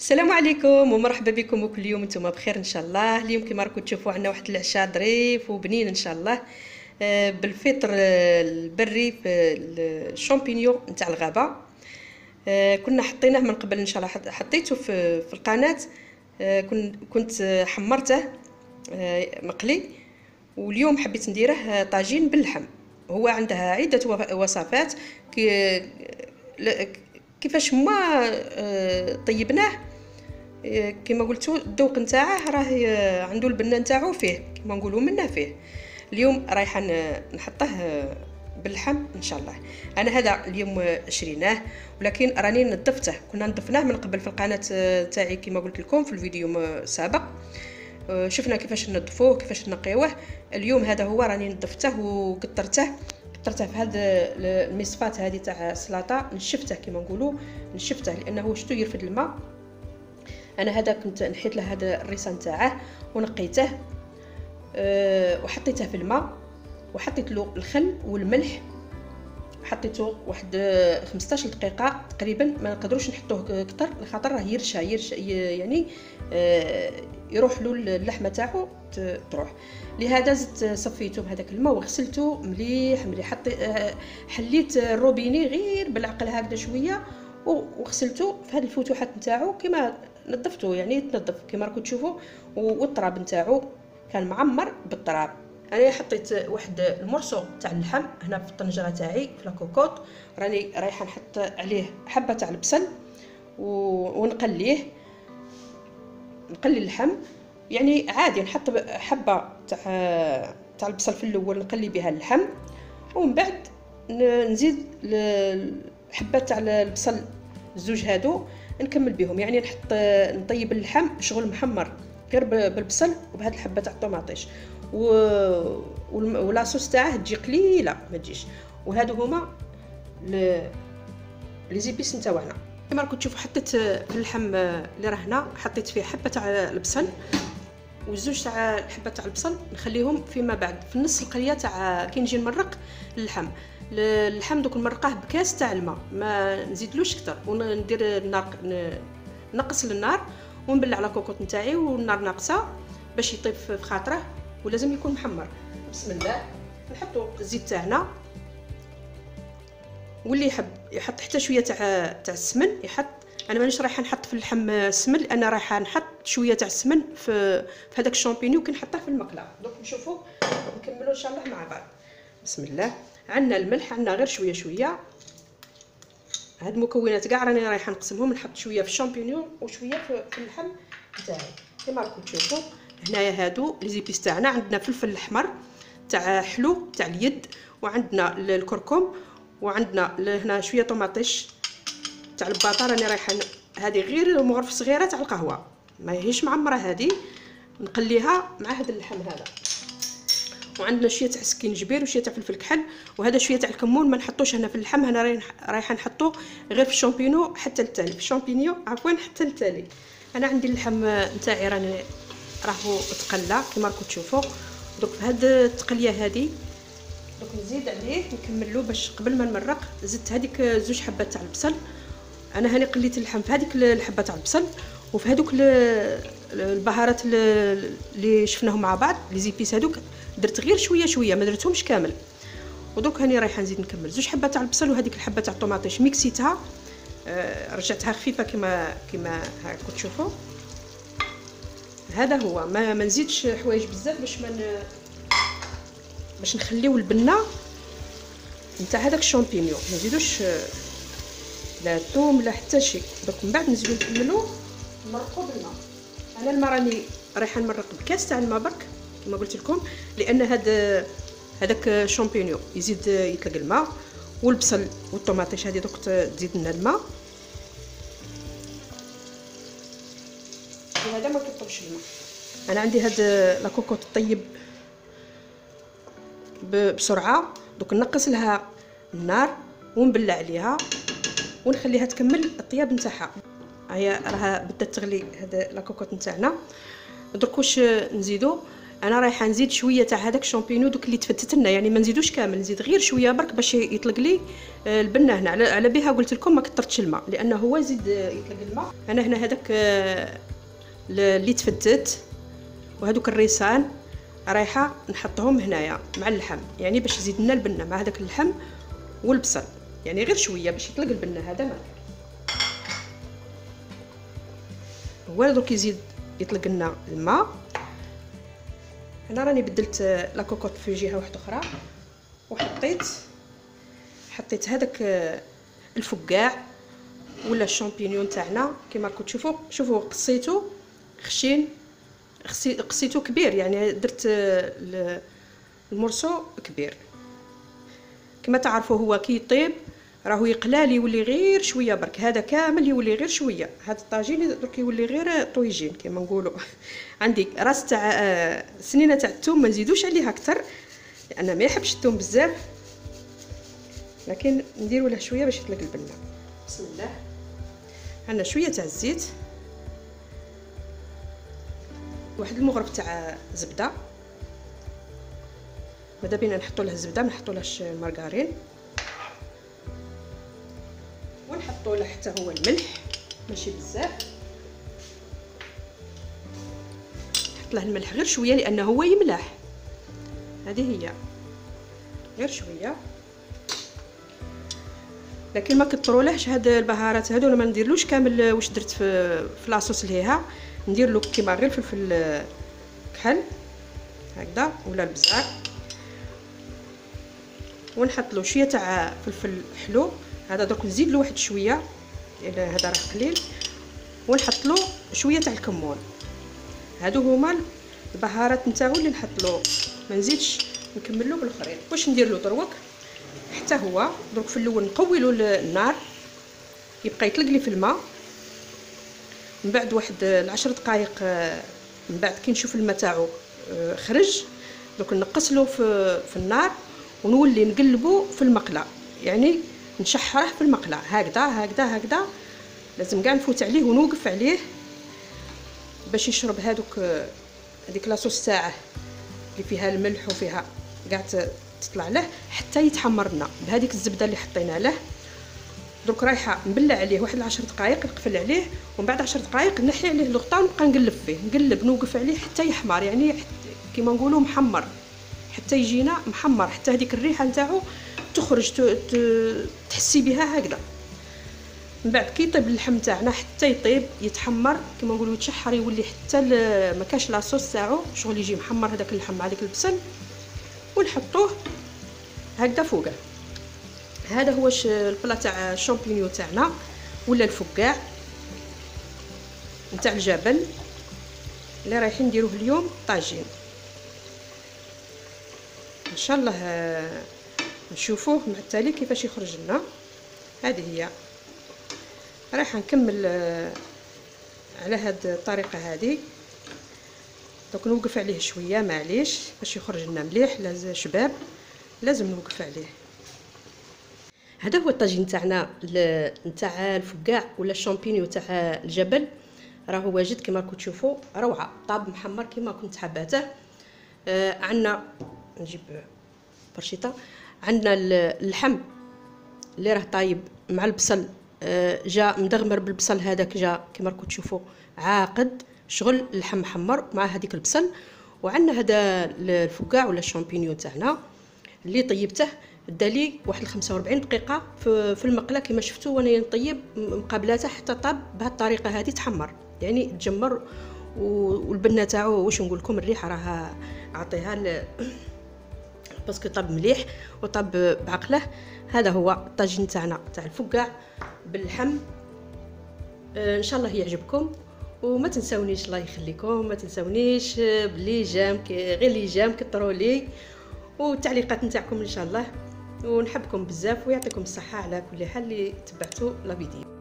السلام عليكم ومرحبا بكم وكل يوم نتوما بخير إن شاء الله. اليوم كما راكم تشوفوا عندنا واحد العشاء ظريف وبنين إن شاء الله. آه، بالفطر آه، البري في الشامبينيون نتاع الغابة. آه، كنا حطيناه من قبل إن شاء الله. حطيته في في القناة. كنت حمرته مقلي. واليوم حبيت نديره طاجين باللحم. هو عندها عدة وصفات. كيفاش ما طيبناه كما قلتو الذوق نتاعه راه عنده البنه نتاعو فيه كما نقولوا منا فيه. اليوم رايحه نحطه باللحم إن شاء الله. أنا هذا اليوم شريناه ولكن راني نظفته. كنا نظفناه من قبل في القناة تاعي كما قلت لكم في الفيديو السابق. شفنا كيفاش نظفوه كيفاش نقيوه. اليوم هذا هو راني نظفته وقطرته. قطرته في هاد المصفات هذه تاع السلطه نشفته كما نقولوا نشفته لأنه شتو يرفد الماء. أنا هذا كنت نحيت له هذا الريسان تاعه ونقيته أه وحطيته في الماء وحطيت له الخل والملح حطيته واحد 15 دقيقة تقريبا ما نقدروش نحطوه كتر لخاطر راه يرشى يرشى يعني أه يروح له اللحمة تاعو تروح. لهذا زدت صفيته بهذاك الماء وغسلته مليح مليح. حطي أه حليت الروبيني غير بالعقل هكذا شوية وغسلته في هذه الفتوحات نتاعو كما نظفته يعني تنظف كما راكم تشوفوا والتراب نتاعو كان معمر بالتراب. أنا حطيت واحد المرسو تاع اللحم هنا في الطنجرة تاعي في لاكوكوط راني رايحة نحط عليه حبة تاع البصل ونقليه. نقلي اللحم. يعني عادي نحط حبة تاع تاع البصل في الأول نقلي بها اللحم. ومن بعد نزيد حبة تاع البصل الزوج هادو. نكمل بهم يعني نحط نطيب اللحم شغل محمر غير بالبصل وبهاد الحبة تاع الطوماطيش و ولاصوص تاعه تجي قليلة ما تجيش. وهادو هما ل... لي زيبيس نتاعنا كما راكم تشوفوا حطيت في اللحم اللي راه هنا حطيت فيه حبة تاع البصل وزوج تاع الحبة تاع البصل نخليهم فيما بعد في نص القلية تاع كي نجي نمرق اللحم اللحم دوك نمرقاه بكاس تاع الماء ما نزيدلوش أكثر. وندير النار نقص للنار ونبلع على كوكوط نتاعي والنار ناقصة باش يطيب في خاطره ولازم يكون محمر. بسم الله. نحطوا الزيت تاعنا واللي يحب يحط حتى شوية تاع تاع السمن يحط أنا مانيش رايحة نحط في اللحم السمن أنا رايحة نحط شوية تاع السمن في في هذاك الشامبينيو كي نحطه في المقله دوك نشوفوا نكملوا إن شاء الله مع بعض. بسم الله. عندنا الملح عندنا غير شوية شوية. هاد المكونات كاع راني رايحه نقسمهم نحط شوية في الشامبينيون وشوية في اللحم تاعي كما راكم تشوفوا هنايا هادو les épices تاعنا. عندنا فلفل الأحمر تاع حلو تاع اليد وعندنا الكركم وعندنا هنا شوية طوماطيش تاع الباطا راني رايحة هذه غير مغرفه صغيرة تاع القهوة. ما هيش معمرة هذه نقليها مع هذا اللحم هذا. وعندنا شوية تاع سكينجبير وشوية تاع فلفل كحل وهذا شوية تاع الكمون ما نحطوش هنا في اللحم هنا رايحه نحطو غير في الشامبينو حتى التالي في الشامبينيو عفوا حتى التالي أنا عندي اللحم نتاعي راني راهو تقلى كما راكم تشوفوا دوك في هاد التقلية هذه دوك نزيد عليه نكملو باش قبل ما نمرق زدت هذيك زوج حبات تاع البصل. أنا هاني قليت اللحم في هذيك الحبة تاع البصل وفي هذوك البهارات اللي شفناهم مع بعض لي زيبيس هذوك درت غير شوية شوية ما درتهمش كامل. ودرك هاني رايحة نزيد نكمل. زوج حبات تاع البصل وهذيك الحبة تاع الطوماطيش ميكسيتها. آه رجعتها خفيفة كما كما هاكم تشوفوا هذا هو. ما ما نزيدش حوايج بزاف باش ما باش نخليو البنة نتاع هذاك الشامبينيون ما نزيدوش لا ثوم لا حتى شيء دوك من بعد نزيدو نكملو نمرقو بالماء. أنا الماء راني رايحة نمرق بكاس تاع الماء برك كما قلت لكم لأن هذا هذاك الشامبينيو يزيد يطلق الماء والبصل والطوماطيش هذه دوك تزيد لنا الماء. وهذا ما كيطلبش الماء. أنا عندي هاد لاكوكوط طيب بسرعة. دوك نقص لها النار ونبلع عليها ونخليها تكمل الطياب نتاعها. هي راها بدات تغلي هاد لاكوكوط نتاعنا. درك واش نزيدو؟ أنا رايحة نزيد شوية تاع هذاك الشامبينو دوك اللي تفتت لنا يعني ما نزيدوش كامل نزيد غير شوية برك باش يطلق لي آه، البنة هنا. على, بها قلت لكم ما كثرتش الماء لأنه هو يزيد يطلق الماء. أنا هنا هذاك آه، اللي تفتت وهذوك الريسان رايحة نحطهم هنايا مع اللحم يعني باش يزيد لنا البنة مع هذاك اللحم والبصل يعني غير شوية باش يطلق البنة هذا ما. هو دوك يزيد يطلق لنا الماء. هنا راني بدلت لا كوكوط في جهه واحدة أخرى وحطيت حطيت هذاك الفقاع ولا الشامبينيون تاعنا. كما راكم تشوفوا شوفوا قصيتو خشين قصيتو كبير يعني درت المرسو كبير. كما تعرفوا هو كي يطيب راهو يقلال يولي غير شوية برك. هذا كامل يولي غير شوية. هذا الطاجين درك يولي غير طويجين كما نقولوا. عندي راس تاع آه، سنينة تاع الثوم ما نزيدوش عليها أكثر لأن ما يحبش الثوم بزاف. لكن نديروا له شوية باش يطلق البنه بسم الله. عندنا شوية تاع الزيت. واحد المغرب تاع زبدة. ماذا بينا نحطوا له الزبده ما نحطولهش المارغرين ونحطوا له حتى هو الملح. ماشي بزاف. نحط له الملح غير شوية لأنه هو يملح. هذه هي. غير شوية. لكن ما كثرولهش هاد البهارات هادو. ما نديرلوش كامل واش درت في في لاصوص ليها ندير له كيما غير فلفل كحل. هكذا. ولا البزار. ونحط له شوية تاع فلفل حلو. هذا درك نزيد له واحد شوية هذا راه قليل. ونحط له شوية تاع الكمون. هادو هما البهارات نتاعو اللي نحط له ما نزيدش نكمل له بالآخرين. واش ندير له دروك؟ حتى هو درك في الأول نقوي له النار. يبقى يطلق لي في الماء. من بعد واحد العشر دقائق من بعد كي نشوف الماء تاعو آه، خرج دوك نقص له في, في النار ونولي نقلبو في المقله يعني نشحره في المقله هكذا هكذا هكذا. لازم كاع نفوت عليه ونوقف عليه باش يشرب هذوك هذيك لاصوص تاعه اللي فيها الملح وفيها كاع تطلع له حتى يتحمر لنا بهذيك الزبدة اللي حطينا له. درك رايحة نبلع عليه واحد العشر دقائق نقفل عليه ومن بعد عشر دقائق نحي عليه الغطاء ونبقى نقلب فيه. نقلب نوقف عليه حتى يحمر. يعني كيما نقولوا محمر. حتى يجينا محمر. حتى هذيك الريحة نتاعو تخرج تحسي بها هكذا. من بعد كي يطيب اللحم تاعنا حتى يطيب يتحمر كما نقولوا يتشحر يولي حتى ما كاش لاصوص تاعو شغل يجي محمر هذاك اللحم مع داك البصل ونحطوه هكذا فوقه. هذا هو البلا تاع الشامبينيو تاعنا ولا الفقاع نتاع الجبل اللي رايحين نديروه اليوم طاجين. إن شاء الله آه، نشوفوه مع التالي كيفاش يخرج لنا. هذه هي. راح نكمل آه، على هاد الطريقة هذه دوك نوقف عليه شوية معليش. باش يخرج لنا مليح لازم شباب لازم نوقف عليه. هذا هو الطاجين تاعنا نتاع الفقاع ولا الشامبينيو تاع الجبل. راهو واجد كما راكم تشوفوا روعة. طاب محمر كما كنت حباته. آه عندنا نجيب فرشيطة. عندنا اللحم اللي راه طايب مع البصل آه جا مدغمر بالبصل هذاك جا كما راكم تشوفوا عاقد شغل اللحم محمر مع هذيك البصل. وعندنا هذا الفقاع ولا الشامبينيو تاعنا اللي طيبته دالي واحد 45 دقيقة في المقلة كما شفتوا وأنا نطيب مقابلاته حتى طاب بهذه الطريقة هذه تحمر يعني تجمر. والبنة تاعو واش نقول لكم الريحة راه أعطيها parce que طاب مليح وطاب بعقله. هذا هو الطاجين تاعنا تاع الفقاع باللحم. آه إن شاء الله يعجبكم. وما تنساونيش الله يخليكم ما تنساونيش ب les j'aime غير les j'aime كثروا لي. والتعليقات نتاعكم إن شاء الله. ونحبكم بزاف ويعطيكم الصحة على كل حال اللي تبعتوا لا فيديو.